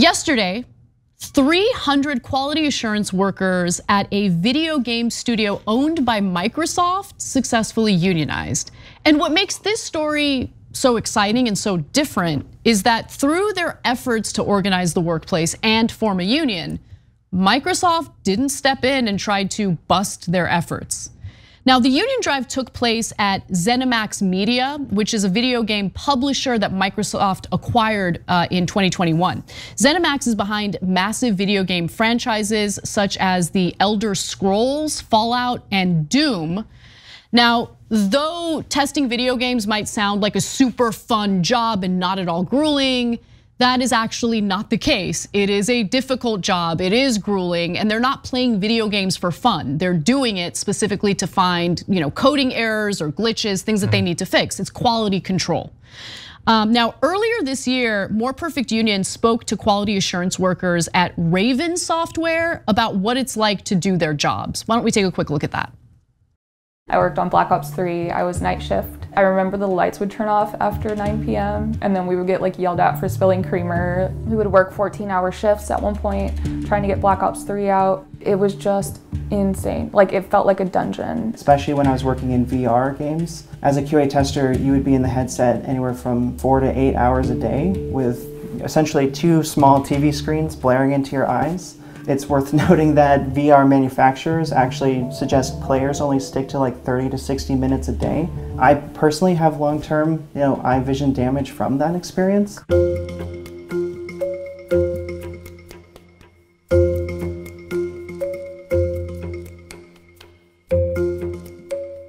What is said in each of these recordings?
Yesterday, 300 quality assurance workers at a video game studio owned by Microsoft successfully unionized. And what makes this story so exciting and so different is that through their efforts to organize the workplace and form a union, Microsoft didn't step in and try to bust their efforts. Now, the union drive took place at ZeniMax Media, which is a video game publisher that Microsoft acquired uh, in 2021. ZeniMax is behind massive video game franchises such as The Elder Scrolls, Fallout, and Doom. Now, though testing video games might sound like a super fun job and not at all grueling, that is actually not the case. It is a difficult job, it is grueling, and they're not playing video games for fun. They're doing it specifically to find you know, coding errors or glitches, things that they mm-hmm. need to fix. It's quality control. Um, now, earlier this year, More Perfect Union spoke to quality assurance workers at Raven Software about what it's like to do their jobs. Why don't we take a quick look at that? I worked on Black Ops 3. I was night shift. I remember the lights would turn off after 9 p.m. and then we would get like yelled at for spilling creamer. We would work 14 hour shifts at one point trying to get Black Ops 3 out. It was just insane. Like it felt like a dungeon. Especially when I was working in VR games. As a QA tester, you would be in the headset anywhere from four to eight hours a day with essentially two small TV screens blaring into your eyes. It's worth noting that VR manufacturers actually suggest players only stick to like 30 to 60 minutes a day. I personally have long-term, you know, eye vision damage from that experience.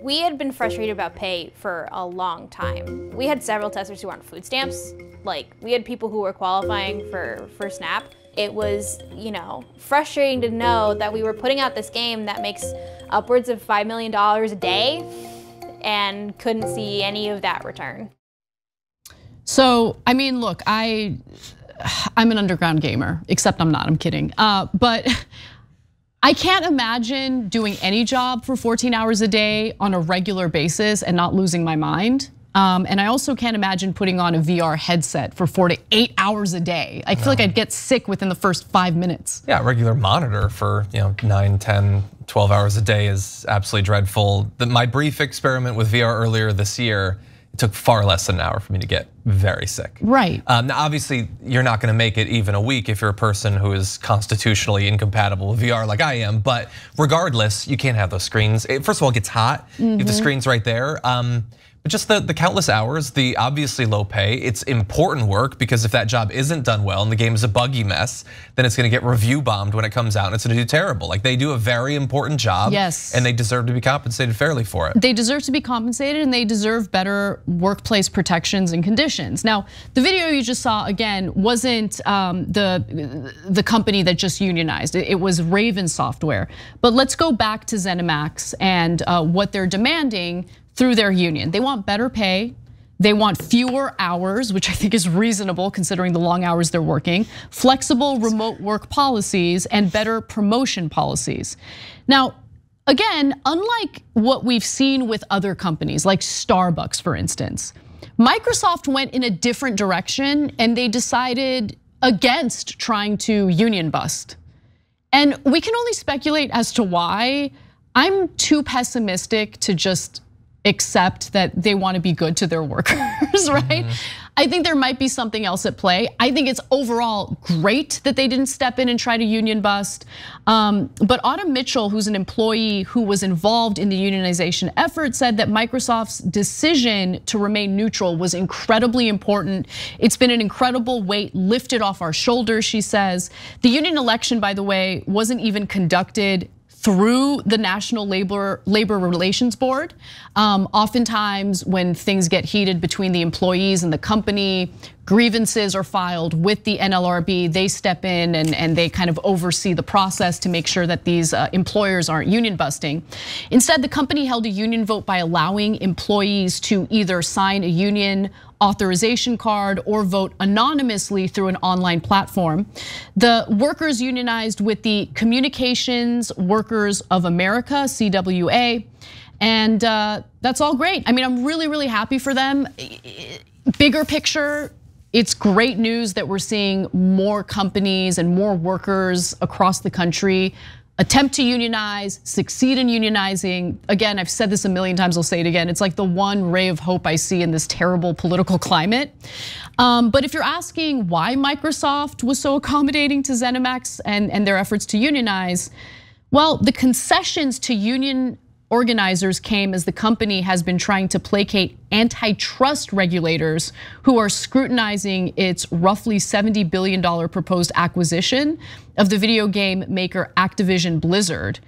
We had been frustrated about pay for a long time. We had several testers who were on food stamps. Like, we had people who were qualifying for, for SNAP it was, you know, frustrating to know that we were putting out this game that makes upwards of $5 million a day and couldn't see any of that return. So, I mean, look, I, I'm an underground gamer, except I'm not, I'm kidding. Uh, but I can't imagine doing any job for 14 hours a day on a regular basis and not losing my mind. Um, and I also can't imagine putting on a VR headset for four to eight hours a day. I feel no. like I'd get sick within the first five minutes. Yeah, regular monitor for you know nine, 10, 12 hours a day is absolutely dreadful. The, my brief experiment with VR earlier this year, it took far less than an hour for me to get very sick. Right. Um, now, obviously, you're not going to make it even a week if you're a person who is constitutionally incompatible with VR like I am. But regardless, you can't have those screens. It, first of all, it gets hot. Mm -hmm. Have the mm-hmm. screens right there. Um, but just the, the countless hours, the obviously low pay, it's important work because if that job isn't done well and the game is a buggy mess, then it's gonna get review bombed when it comes out and it's gonna do terrible. Like they do a very important job yes. and they deserve to be compensated fairly for it. They deserve to be compensated and they deserve better workplace protections and conditions. Now, the video you just saw again wasn't um, the, the company that just unionized, it was Raven Software. But let's go back to ZeniMax and uh, what they're demanding through their union. They want better pay. They want fewer hours, which I think is reasonable considering the long hours they're working, flexible remote work policies, and better promotion policies. Now, again, unlike what we've seen with other companies like Starbucks, for instance, Microsoft went in a different direction and they decided against trying to union bust. And we can only speculate as to why. I'm too pessimistic to just accept that they want to be good to their workers, right? Mm -hmm. I think there might be something else at play. I think it's overall great that they didn't step in and try to union bust. Um, but Autumn Mitchell, who's an employee who was involved in the unionization effort, said that Microsoft's decision to remain neutral was incredibly important. It's been an incredible weight lifted off our shoulders, she says. The union election, by the way, wasn't even conducted through the National Labor Labor Relations Board. Um, oftentimes, when things get heated between the employees and the company, grievances are filed with the NLRB. They step in and, and they kind of oversee the process to make sure that these uh, employers aren't union busting. Instead, the company held a union vote by allowing employees to either sign a union authorization card or vote anonymously through an online platform. The workers unionized with the Communications Workers of America, CWA, and uh, that's all great. I mean, I'm really, really happy for them. Bigger picture, it's great news that we're seeing more companies and more workers across the country attempt to unionize, succeed in unionizing. Again, I've said this a million times, I'll say it again. It's like the one ray of hope I see in this terrible political climate. Um, but if you're asking why Microsoft was so accommodating to ZeniMax and, and their efforts to unionize, well, the concessions to union organizers came as the company has been trying to placate antitrust regulators who are scrutinizing its roughly $70 billion proposed acquisition of the video game maker Activision Blizzard.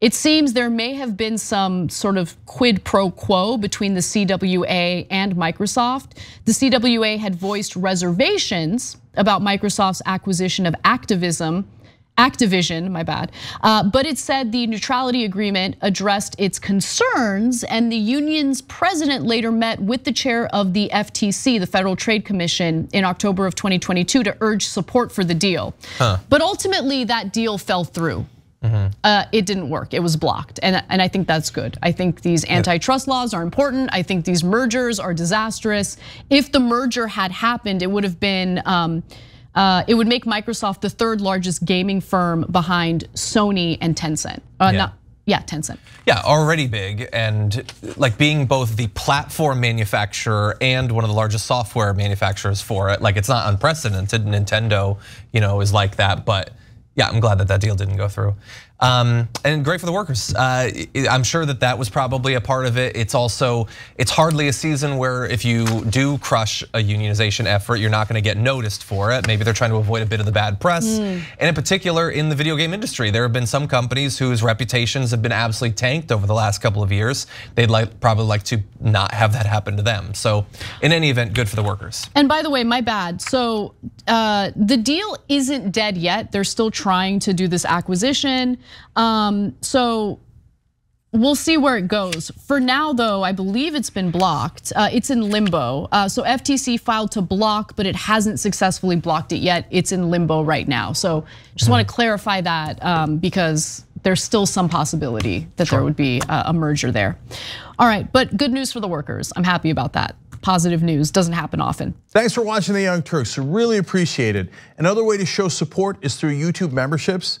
It seems there may have been some sort of quid pro quo between the CWA and Microsoft. The CWA had voiced reservations about Microsoft's acquisition of Activism Activision, my bad. Uh, but it said the neutrality agreement addressed its concerns, and the union's president later met with the chair of the FTC, the Federal Trade Commission, in October of 2022 to urge support for the deal. Huh. But ultimately, that deal fell through. Mm -hmm. uh, it didn't work. It was blocked, and and I think that's good. I think these antitrust laws are important. I think these mergers are disastrous. If the merger had happened, it would have been. Um, it would make Microsoft the third largest gaming firm behind Sony and Tencent. Uh, yeah. Not, yeah, Tencent. Yeah, already big, and like being both the platform manufacturer and one of the largest software manufacturers for it. Like it's not unprecedented. Nintendo, you know, is like that, but yeah, I'm glad that that deal didn't go through. Um, and great for the workers. Uh, I'm sure that that was probably a part of it. It's also, it's hardly a season where if you do crush a unionization effort, you're not gonna get noticed for it. Maybe they're trying to avoid a bit of the bad press. Mm. And in particular, in the video game industry, there have been some companies whose reputations have been absolutely tanked over the last couple of years. They'd like probably like to not have that happen to them. So in any event, good for the workers. And by the way, my bad. So uh, the deal isn't dead yet. They're still trying to do this acquisition. Um, so we'll see where it goes. For now, though, I believe it's been blocked. Uh, it's in limbo. Uh, so FTC filed to block, but it hasn't successfully blocked it yet. It's in limbo right now. So just want to clarify that um, because there's still some possibility that sure. there would be a merger there. All right, but good news for the workers. I'm happy about that positive news. Doesn't happen often. Thanks for watching The Young Turks. Really appreciate it. Another way to show support is through YouTube memberships.